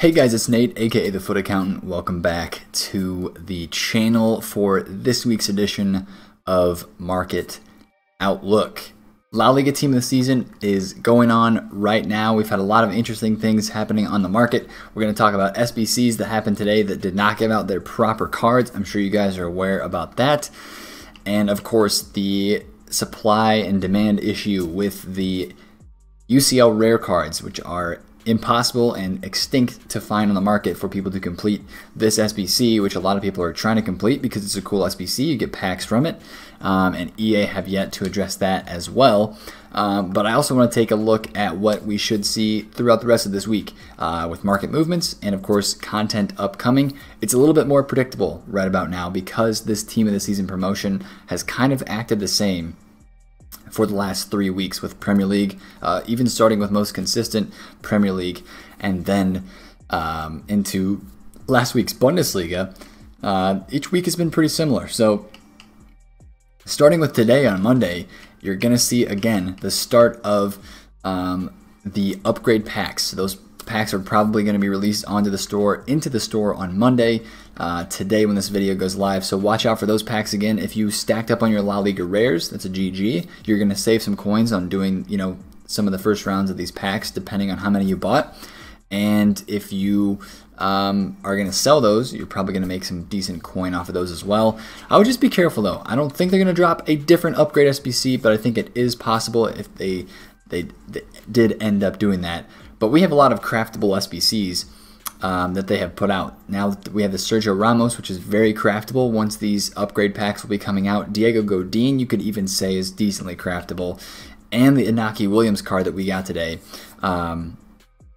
Hey guys, it's Nate, aka The FUT Accountant. Welcome back to the channel for this week's edition of Market Outlook. La Liga Team of the Season is going on right now. We've had a lot of interesting things happening on the market. We're going to talk about SBCs that happened today that did not give out their proper cards. I'm sure you guys are aware about that. And of course, the supply and demand issue with the UCL rare cards, which are impossible and extinct to find on the market for people to complete this SBC, which a lot of people are trying to complete because it's a cool SBC. You get packs from it, um, and EA have yet to address that as well. Um, but I also want to take a look at what we should see throughout the rest of this week uh, with market movements and, of course, content upcoming. It's a little bit more predictable right about now because this team of the season promotion has kind of acted the same for the last three weeks with Premier League, uh, even starting with most consistent Premier League, and then um, into last week's Bundesliga. Uh, each week has been pretty similar. So, starting with today on Monday, you're going to see again the start of um, the upgrade packs. Those packs are probably going to be released onto the store, into the store on Monday, uh, today when this video goes live. So watch out for those packs again. If you stacked up on your La Liga rares, that's a GG. You're to save some coins on doing, you know, some of the first rounds of these packs, depending on how many you bought. And if you um, are going to sell those, you're probably going to make some decent coin off of those as well. I would just be careful though. I don't think they're going to drop a different upgrade SBC, but I think it is possible if they, they, they did end up doing that. But we have a lot of craftable SBCs um, that they have put out. Now we have the Sergio Ramos, which is very craftable once these upgrade packs will be coming out. Diego Godin, you could even say, is decently craftable. And the Inaki Williams card that we got today, um,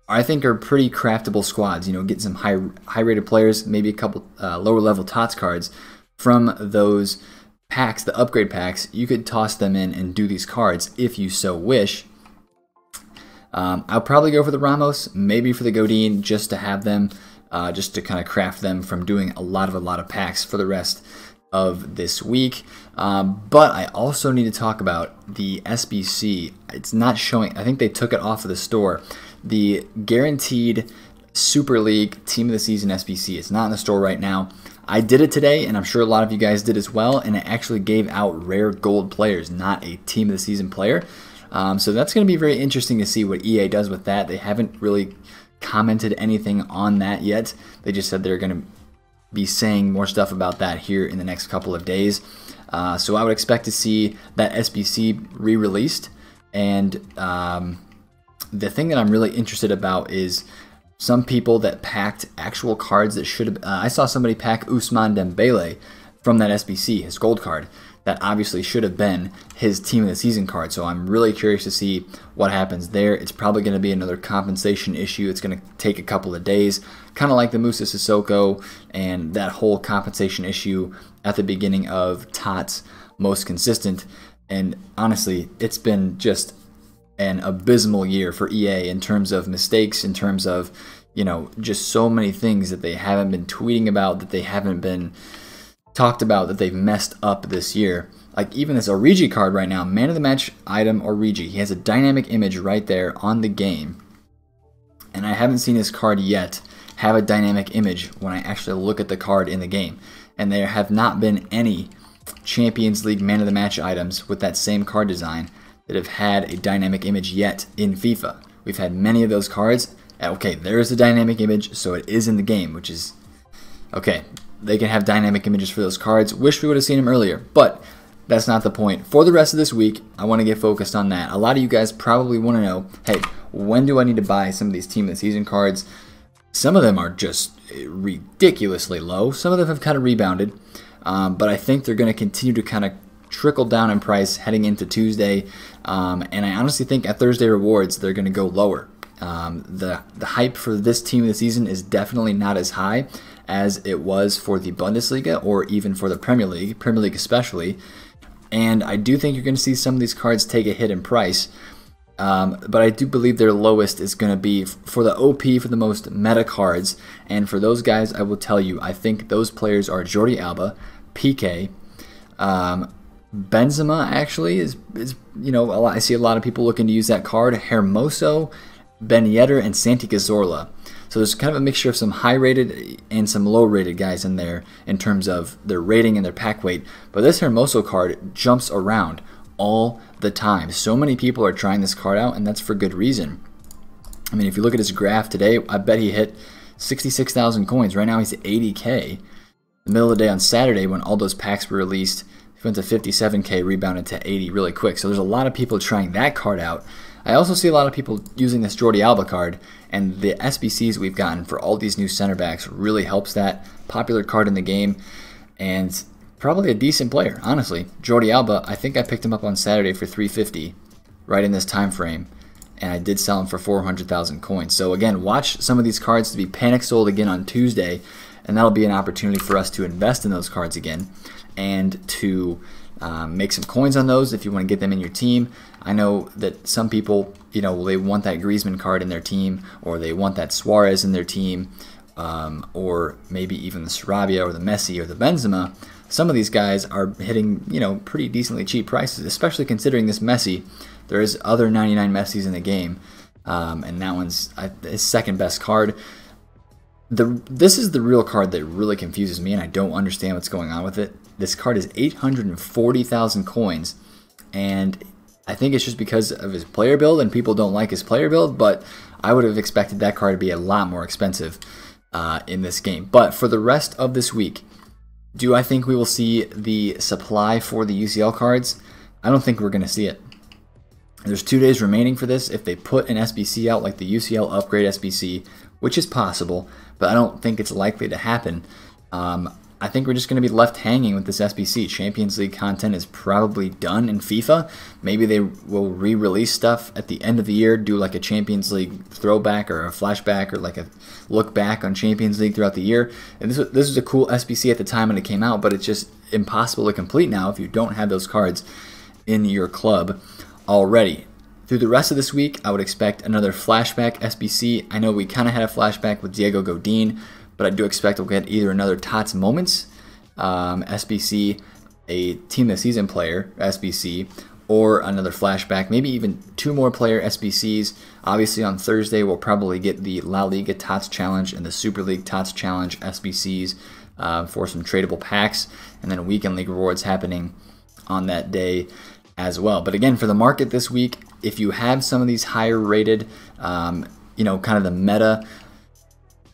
I think are pretty craftable squads. You know, get some high high rated players, maybe a couple uh, lower level tots cards from those packs, the upgrade packs. You could toss them in and do these cards if you so wish. Um, I'll probably go for the Ramos, maybe for the Godin, just to have them, uh, just to kind of craft them from doing a lot of a lot of packs for the rest of this week. Um, but I also need to talk about the SBC. It's not showing. I think they took it off of the store. The guaranteed Super League Team of the Season SBC. It's not in the store right now. I did it today, and I'm sure a lot of you guys did as well. And it actually gave out rare gold players, not a Team of the Season player. Um, so that's going to be very interesting to see what EA does with that. They haven't really commented anything on that yet. They just said they're going to be saying more stuff about that here in the next couple of days. Uh, so I would expect to see that SBC re-released. And um, the thing that I'm really interested about is some people that packed actual cards that should have. Uh, I saw somebody pack Ousmane Dembele from that SBC, his gold card that obviously should have been his team of the season card. So I'm really curious to see what happens there. It's probably going to be another compensation issue. It's going to take a couple of days, kind of like the Moussa Sissoko and that whole compensation issue at the beginning of Tots most consistent. And honestly, it's been just an abysmal year for EA in terms of mistakes, in terms of, you know, just so many things that they haven't been tweeting about, that they haven't been talked about that they've messed up this year. Like even this Origi card right now, man of the match item Origi. He has a dynamic image right there on the game. And I haven't seen this card yet have a dynamic image when I actually look at the card in the game. And there have not been any Champions League man of the match items with that same card design that have had a dynamic image yet in FIFA. We've had many of those cards. Uh, okay, there is a dynamic image, so it is in the game, which is okay they can have dynamic images for those cards. Wish we would have seen them earlier, but that's not the point. For the rest of this week, I want to get focused on that. A lot of you guys probably want to know, hey, when do I need to buy some of these Team of the Season cards? Some of them are just ridiculously low. Some of them have kind of rebounded, um, but I think they're going to continue to kind of trickle down in price heading into Tuesday. Um, and I honestly think at Thursday rewards, they're going to go lower. Um, the the hype for this team of the season is definitely not as high as it was for the Bundesliga or even for the Premier League, Premier League especially. And I do think you're going to see some of these cards take a hit in price. Um, but I do believe their lowest is going to be for the OP for the most meta cards. And for those guys, I will tell you, I think those players are Jordi Alba, Piqué, um, Benzema actually is, is you know, I see a lot of people looking to use that card. Hermoso, Ben Yedder, and Santi Cazorla. So there's kind of a mixture of some high rated and some low rated guys in there in terms of their rating and their pack weight. But this Hermoso card jumps around all the time. So many people are trying this card out, and that's for good reason. I mean, if you look at his graph today, I bet he hit 66,000 coins. Right now he's at 80k. The middle of the day on Saturday, when all those packs were released, he went to 57k, rebounded to 80 really quick. So there's a lot of people trying that card out. I also see a lot of people using this Jordi Alba card, and the SBCs we've gotten for all these new center backs really helps that popular card in the game, and probably a decent player, honestly. Jordi Alba, I think I picked him up on Saturday for 350, right in this time frame, and I did sell him for 400,000 coins. So again, watch some of these cards to be panic sold again on Tuesday, and that'll be an opportunity for us to invest in those cards again and to um, make some coins on those if you want to get them in your team. I know that some people, you know, they want that Griezmann card in their team, or they want that Suarez in their team, um, or maybe even the Sarabia or the Messi or the Benzema. Some of these guys are hitting, you know, pretty decently cheap prices, especially considering this Messi. There is other 99 Messis in the game, um, and that one's uh, his second best card. The, this is the real card that really confuses me, and I don't understand what's going on with it. This card is 840,000 coins, and I think it's just because of his player build, and people don't like his player build, but I would have expected that card to be a lot more expensive uh, in this game. But for the rest of this week, do I think we will see the supply for the UCL cards? I don't think we're going to see it. There's two days remaining for this. If they put an SBC out like the UCL upgrade SBC, which is possible, but I don't think it's likely to happen, um, I think we're just going to be left hanging with this SBC. Champions League content is probably done in FIFA. Maybe they will re release stuff at the end of the year, do like a Champions League throwback or a flashback or like a look back on Champions League throughout the year. And this, this was a cool SBC at the time when it came out, but it's just impossible to complete now if you don't have those cards in your club already. Through the rest of this week, I would expect another flashback SBC. I know we kind of had a flashback with Diego Godin but I do expect we'll get either another Tots Moments um, SBC, a Team of the Season player SBC, or another flashback, maybe even two more player SBCs. Obviously, on Thursday, we'll probably get the La Liga Tots Challenge and the Super League Tots Challenge SBCs uh, for some tradable packs, and then weekend league rewards happening on that day as well. But again, for the market this week, if you have some of these higher rated, um, you know, kind of the meta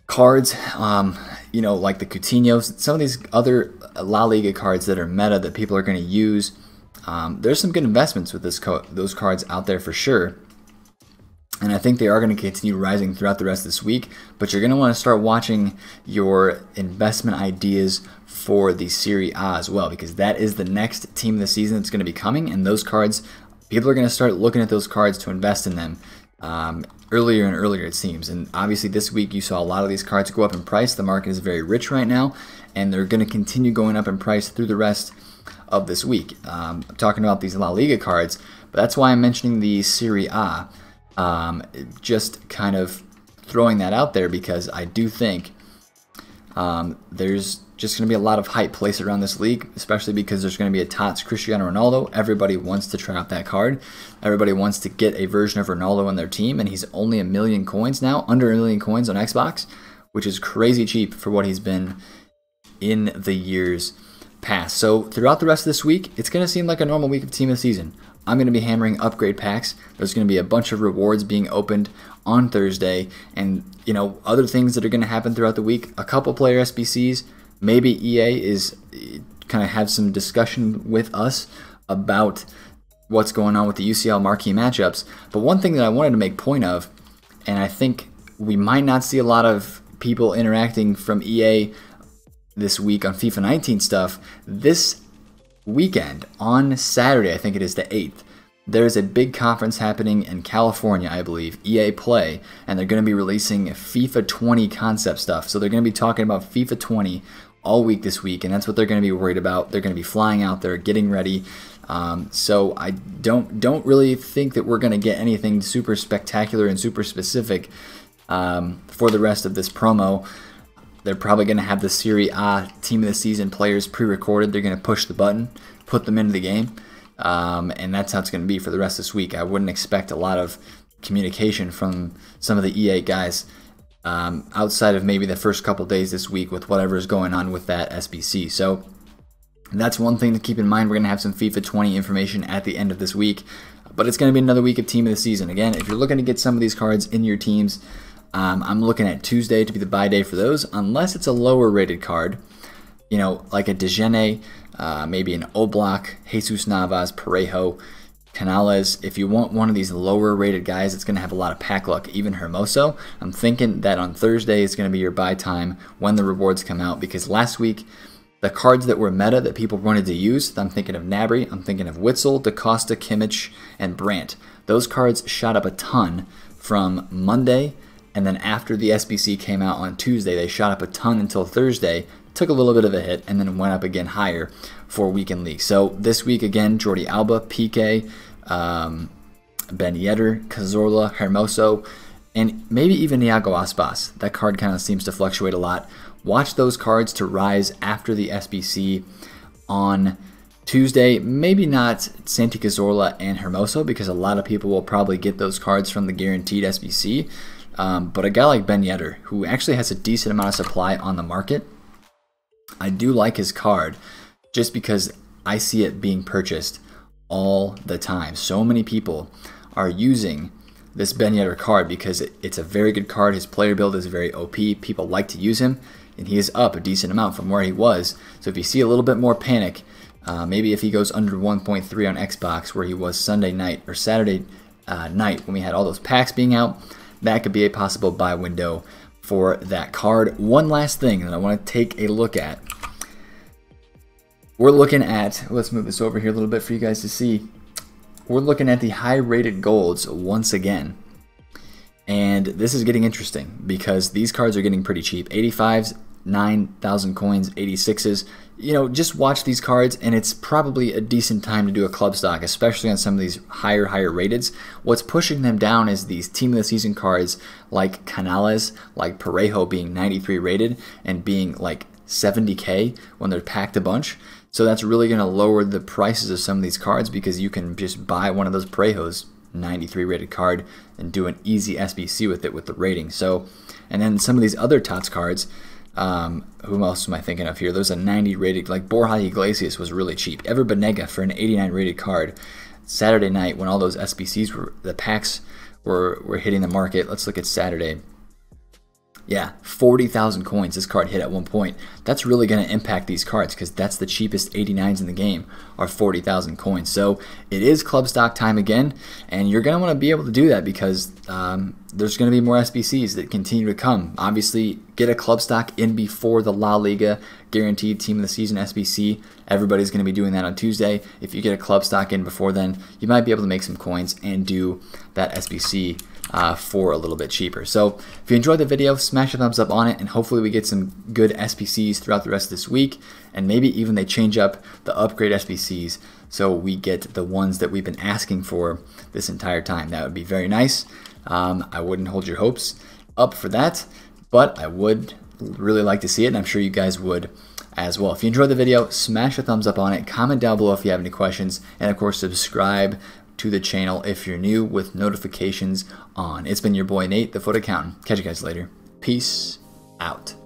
cards, um, you know, like the Coutinho's, some of these other La Liga cards that are meta that people are going to use. Um, there's some good investments with this those cards out there for sure. And I think they are going to continue rising throughout the rest of this week. But you're going to want to start watching your investment ideas for the Serie A as well, because that is the next team of the season that's going to be coming. And those cards, people are going to start looking at those cards to invest in them um, earlier and earlier, it seems. And obviously, this week you saw a lot of these cards go up in price. The market is very rich right now, and they're going to continue going up in price through the rest of this week. Um, I'm talking about these La Liga cards, but that's why I'm mentioning the Serie A. Um, just kind of throwing that out there because I do think um, there's just going to be a lot of hype placed around this league, especially because there's going to be a Tots Cristiano Ronaldo. Everybody wants to try out that card. Everybody wants to get a version of Ronaldo on their team, and he's only a million coins now, under a million coins on Xbox, which is crazy cheap for what he's been in the years past. So throughout the rest of this week, it's going to seem like a normal week of Team of the Season. I'm going to be hammering upgrade packs. There's going to be a bunch of rewards being opened on Thursday, and you know other things that are going to happen throughout the week. A couple player SBCs maybe EA is kind of have some discussion with us about what's going on with the UCL marquee matchups. But one thing that I wanted to make point of, and I think we might not see a lot of people interacting from EA this week on FIFA 19 stuff, this weekend on Saturday, I think it is the 8th, there's a big conference happening in California, I believe, EA Play, and they're going to be releasing FIFA 20 concept stuff. So they're going to be talking about FIFA 20 all week this week, and that's what they're going to be worried about. They're going to be flying out there, getting ready. Um, so I don't don't really think that we're going to get anything super spectacular and super specific um, for the rest of this promo. They're probably going to have the Serie A team of the season players pre-recorded. They're going to push the button, put them into the game, um, and that's how it's going to be for the rest of this week. I wouldn't expect a lot of communication from some of the EA guys um, outside of maybe the first couple days this week with whatever is going on with that SBC. So that's one thing to keep in mind. We're going to have some FIFA 20 information at the end of this week, but it's going to be another week of team of the season. Again, if you're looking to get some of these cards in your teams, um, I'm looking at Tuesday to be the buy day for those, unless it's a lower rated card, you know, like a Djené, uh, maybe an Oblak, Jesus Navas, Parejo. Canales, if you want one of these lower rated guys, it's going to have a lot of pack luck, even Hermoso. I'm thinking that on Thursday is going to be your buy time when the rewards come out because last week, the cards that were meta that people wanted to use, I'm thinking of Gnabry, I'm thinking of Witsel, DaCosta, Kimmich, and Brandt. Those cards shot up a ton from Monday, and then after the SBC came out on Tuesday, they shot up a ton until Thursday, took a little bit of a hit, and then went up again higher for weekend league. So this week again, Jordi Alba, Piqué, um, Ben Yedder, Cazorla, Hermoso, and maybe even Iago Aspas. That card kind of seems to fluctuate a lot. Watch those cards to rise after the SBC on Tuesday. Maybe not Santi Cazorla and Hermoso because a lot of people will probably get those cards from the guaranteed SBC. Um, but a guy like Ben Yedder, who actually has a decent amount of supply on the market, I do like his card just because I see it being purchased all the time. So many people are using this Ben Yedder card because it's a very good card. His player build is very OP. People like to use him, and he is up a decent amount from where he was. So if you see a little bit more panic, uh, maybe if he goes under 1.3 on Xbox, where he was Sunday night or Saturday uh, night when we had all those packs being out, that could be a possible buy window for that card. One last thing that I want to take a look at we're looking at, let's move this over here a little bit for you guys to see. We're looking at the high rated golds once again. And this is getting interesting because these cards are getting pretty cheap. 85s, 9,000 coins, 86s. You know, just watch these cards and it's probably a decent time to do a club stock, especially on some of these higher, higher rateds. What's pushing them down is these team of the season cards like Canales, like Parejo being 93 rated and being like 70k when they're packed a bunch. So that's really going to lower the prices of some of these cards because you can just buy one of those Parejos 93 rated card and do an easy SBC with it with the rating. So, and then some of these other TOTS cards, um, who else am I thinking of here? There's a 90 rated, like Borja Iglesias was really cheap. Ever Banega for an 89 rated card. Saturday night when all those SBCs were, the packs were, were hitting the market. Let's look at Saturday. Yeah, 40,000 coins this card hit at one point. That's really going to impact these cards because that's the cheapest 89s in the game are 40,000 coins. So it is club stock time again, and you're going to want to be able to do that because um, there's going to be more SBCs that continue to come. Obviously, get a club stock in before the La Liga guaranteed team of the season SBC. Everybody's going to be doing that on Tuesday. If you get a club stock in before then, you might be able to make some coins and do that SBC uh, for a little bit cheaper. So if you enjoyed the video, smash a thumbs up on it, and hopefully we get some good SBCs throughout the rest of this week, and maybe even they change up the upgrade SBCs so we get the ones that we've been asking for this entire time. That would be very nice. Um, I wouldn't hold your hopes up for that, but I would really like to see it, and I'm sure you guys would as well. If you enjoyed the video, smash a thumbs up on it, comment down below if you have any questions, and of course subscribe to the channel if you're new with notifications on. It's been your boy Nate, the FUT Accountant. Catch you guys later. Peace out.